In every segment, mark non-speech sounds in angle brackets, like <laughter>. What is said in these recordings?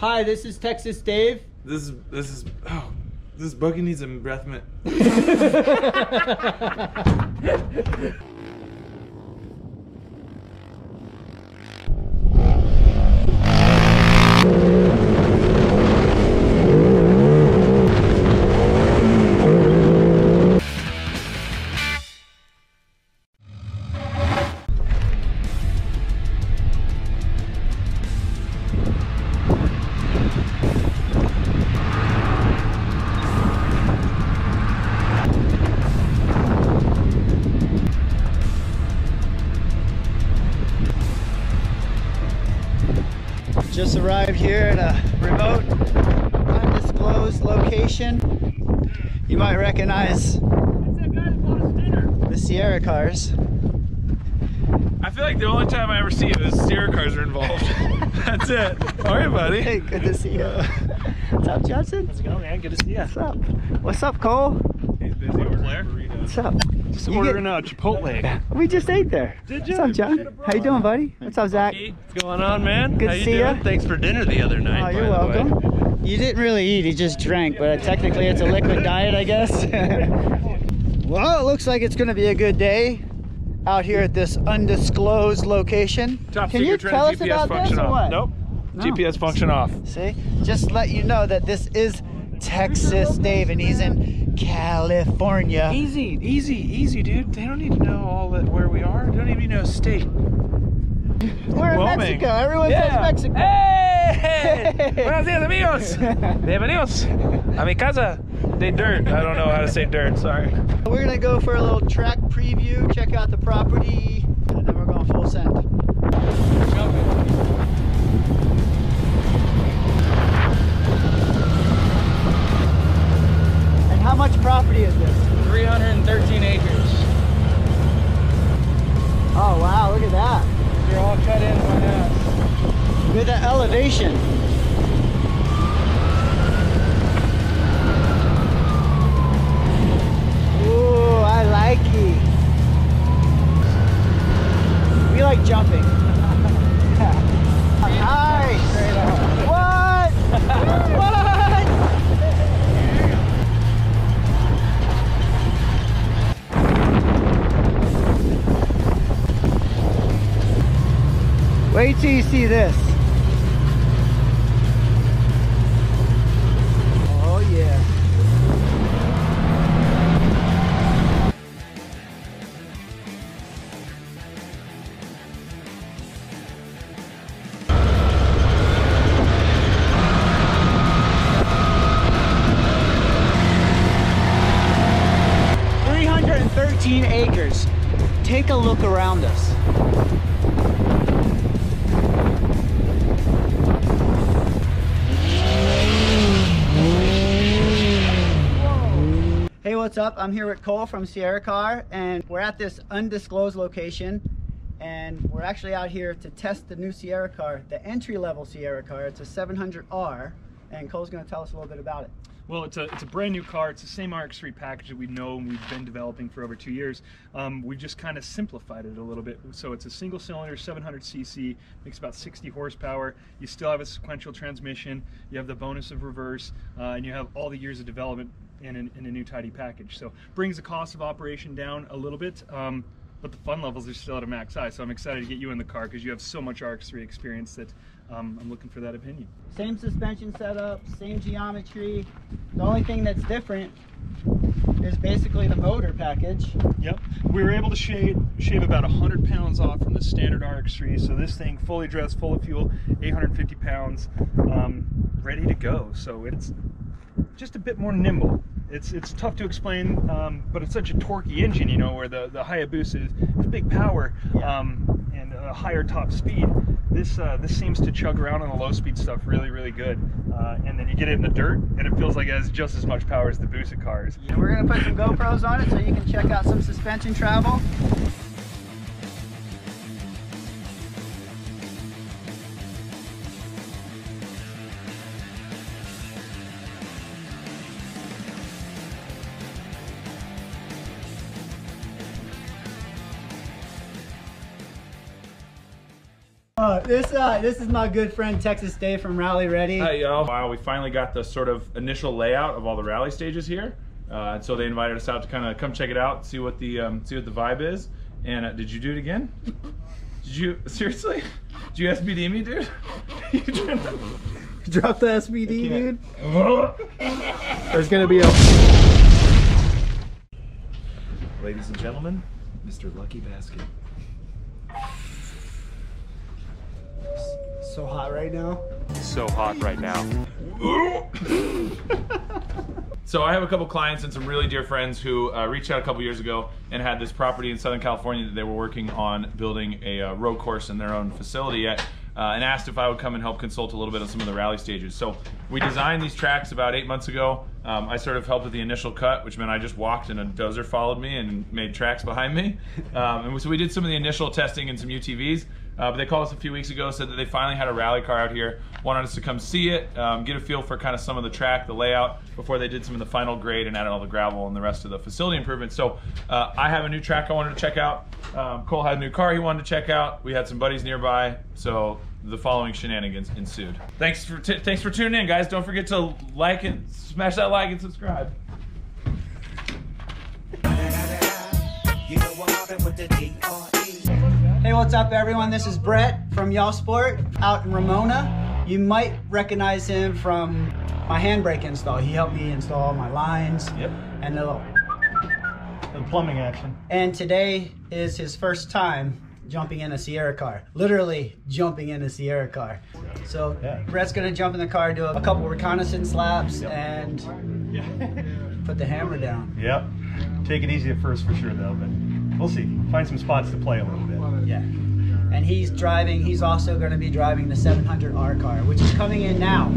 Hi, this is Texas Dave. This is this is oh this buggy needs a breath mint. <laughs> <laughs> Just arrived here at a remote, undisclosed location. You might recognize the Sierra cars. I feel like the only time I ever see it is Sierra cars are involved. <laughs> That's it. All right, buddy. Hey, good to see you. What's up, Johnson? How's it going, man? Good to see you. What's up? What's up, Cole? He's busy ordering burritos. What's up? Just You get- a uh, Chipotle. We just ate there. Did What's up, John? How you doing, buddy? What's up, Zach? What's going on, man? Good How to you see doing? ya. Thanks for dinner the other night. Oh, you're the way. welcome. You didn't really eat, you just drank, but uh, technically it's a liquid diet, I guess. <laughs> well, it looks like it's going to be a good day out here at this undisclosed location. Top Can you tell us GPS about this function or what? Nope. No. GPS function off. See, just let you know that this is Texas Dave and he's in California. Easy, easy, easy, dude. They don't need to know all that where we are. They don't even know state. We're in Wyoming. Mexico. Everyone says Mexico. Hey! <laughs> Buenos dias, amigos. Bienvenidos a mi casa de dirt. I don't know how to say dirt. Sorry. We're gonna go for a little track preview, check out the property, Wait till you see this. Oh yeah. Acres. Take a look around us. What's up? I'm here with Cole from Sierra Car, and we're at this undisclosed location. And we're actually out here to test the new Sierra car, the entry level Sierra car. It's a 700R, and Cole's going to tell us a little bit about it. Well, it's a it's a brand new car. It's the same RX3 package that we know and we've been developing for over two years. Um, we just kind of simplified it a little bit. So it's a single cylinder, 700cc, makes about 60 horsepower. You still have a sequential transmission. You have the bonus of reverse, uh, and you have all the years of development in, an, in a new tidy package. So brings the cost of operation down a little bit. Um, but the fun levels are still at a max high. so I'm excited to get you in the car because you have so much RX3 experience that um, I'm looking for that opinion. Same suspension setup, same geometry. The only thing that's different is basically the motor package. Yep. We were able to shave shave about 100 pounds off from the standard RX3. So this thing, fully dressed, full of fuel, 850 pounds, um, ready to go. So it's just a bit more nimble. It's it's tough to explain, um, but it's such a torquey engine, you know, where the, the Hayabusa is, is big power Yeah. um, and a higher top speed. This uh, this seems to chug around on the low speed stuff really, really good. Uh, and then you get it in the dirt, and it feels like it has just as much power as the Busa cars. And we're gonna put some GoPros on it so you can check out some suspension travel. This uh, this is my good friend Texas Dave from Rally Ready. Hey y'all! Wow, we finally got the sort of initial layout of all the rally stages here, uh, and so they invited us out to kind of come check it out, see what the um, see what the vibe is. And uh, did you do it again? Did you seriously? Did you SBD me, dude? <laughs> You tried to- Drop the SBD, dude. <laughs> There's gonna be a. Ladies and gentlemen, Mr. Bucky Lasek. So hot right now. So hot right now. <laughs> So I have a couple clients and some really dear friends who uh, reached out a couple years ago and had this property in Southern California that they were working on building a uh, road course in their own facility at, uh, and asked if I would come and help consult a little bit on some of the rally stages. So we designed these tracks about eight months ago. Um, I sort of helped with the initial cut, which meant I just walked and a dozer followed me and made tracks behind me. Um, and so we did some of the initial testing and some UTVs. Uh, but they called us a few weeks ago, said that they finally had a rally car out here, wanted us to come see it, um, get a feel for kind of some of the track, the layout, before they did some of the final grade and added all the gravel and the rest of the facility improvements. So uh, I have a new track I wanted to check out. Um, Cole had a new car he wanted to check out. We had some buddies nearby, so the following shenanigans ensued. Thanks for thanks for tuning in, guys. Don't forget to like and smash that like and subscribe. You know Hey, what's up, everyone? This is Brett from Y'all Sport out in Ramona. You might recognize him from my handbrake install. He helped me install my lines Yep. and the little. The plumbing action. And today is his first time jumping in a Sierra car. Literally jumping in a Sierra car. So Yeah. Brett's gonna jump in the car, do a couple reconnaissance laps, and <laughs> put the hammer down. Yep. Take it easy at first for sure though, but we'll see. Find some spots to play a little bit. Yeah. And he's driving, he's also going to be driving the 700R car, which is coming in now.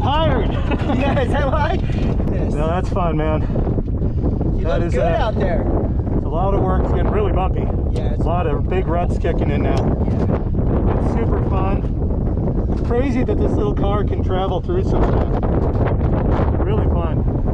Tired. <laughs> yeah, is that why? Yes. no, that's fun, man. you that is, good uh, out there. It's a lot of work. It's getting really bumpy. Yeah, it's A lot of big ruts kicking in now. Yeah. It's super fun. Crazy that this little car can travel through some stuff. Really fun.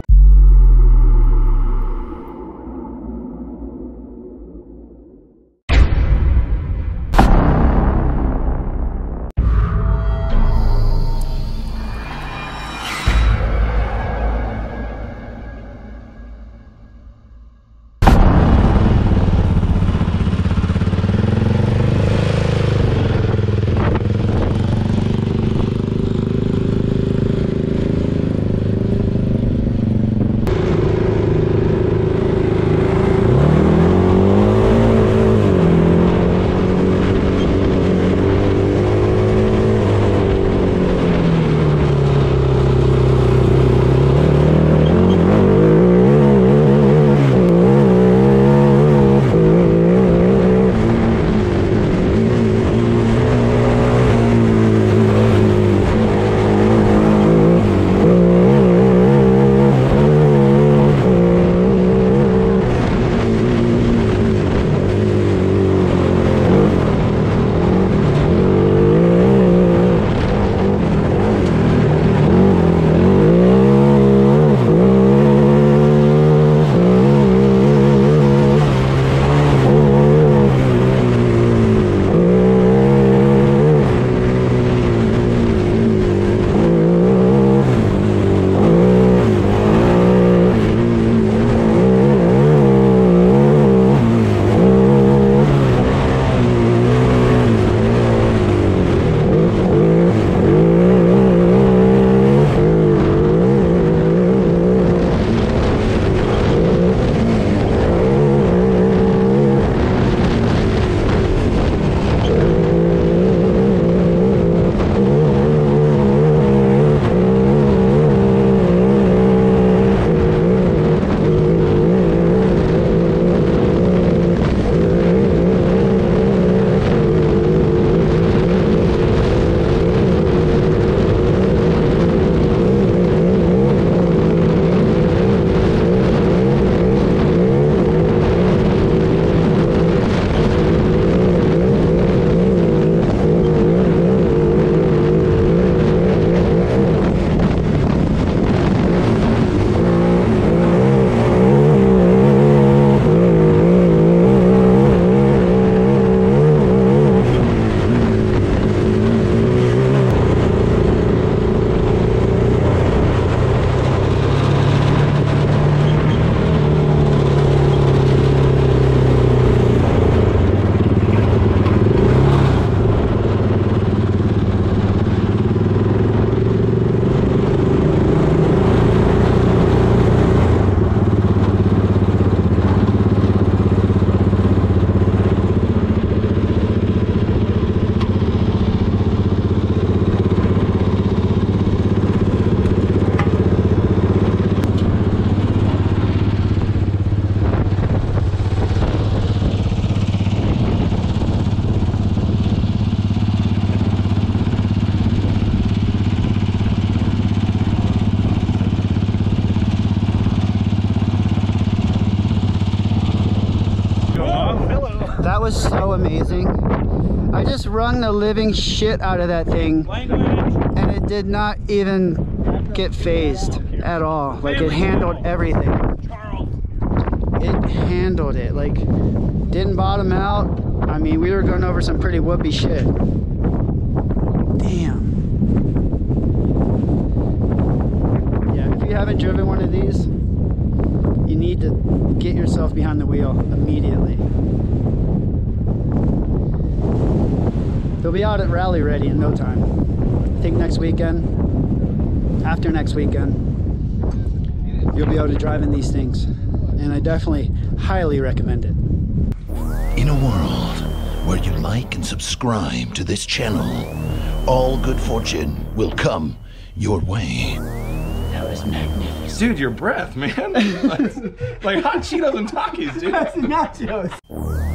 Wrung the living shit out of that thing and it did not even get phased at all. Like it handled everything. It handled it. Like didn't bottom out. I mean, we were going over some pretty whoopee shit. Damn. Yeah, if you haven't driven one of these, you need to get yourself behind the wheel immediately. They'll be out at Rally Ready in no time. I think next weekend, after next weekend, you'll be able to drive in these things. And I definitely highly recommend it. In a world where you like and subscribe to this channel, all good fortune will come your way. That was magnificent. Dude, your breath, man. <laughs> like, like hot Cheetos and Takis, dude. <laughs> That's nachos.